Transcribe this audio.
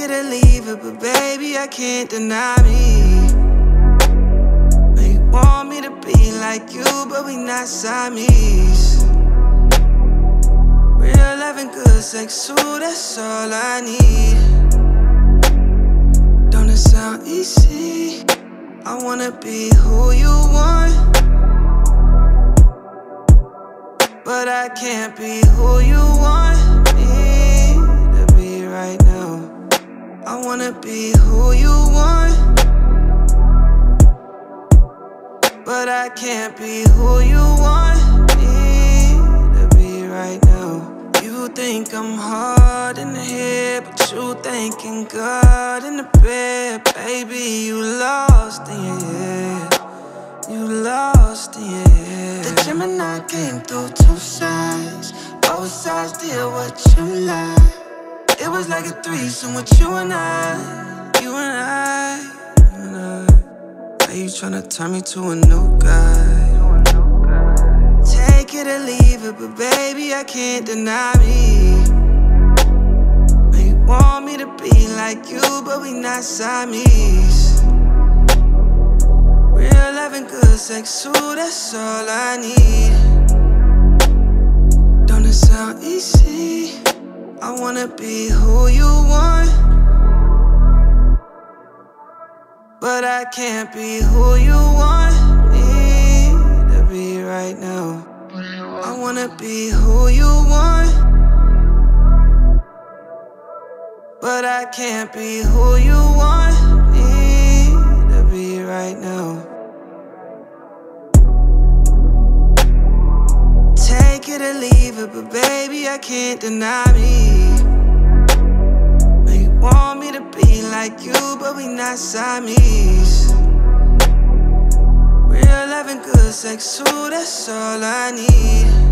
it or leave it, but baby, I can't deny me. Now you want me to be like you, but we not Siamese. Real love and good sex, too, that's all I need. Don't it sound easy? I wanna be who you want. But I can't be who you want be who you want. But I can't be who you want me to be right now. You think I'm hard in the head, but you thanking God in the bed. Baby, you lost in your head. You lost in your head. The Gemini came through two sides. Both sides did what you like. It was like a threesome with you and I. You and I. You and I. Now you tryna turn me to a new guy. Take it or leave it, but baby, I can't deny me. Now you want me to be like you, but we not Siamese. Real love and good sex, too, that's all I need. Be who you want. But I can't be who you want me to be right now. I wanna be who you want. But I can't be who you want me to be right now. Take it or leave it, but baby, I can't deny me. Want me to be like you, but we not Siamese. Real love and good sex, too, that's all I need.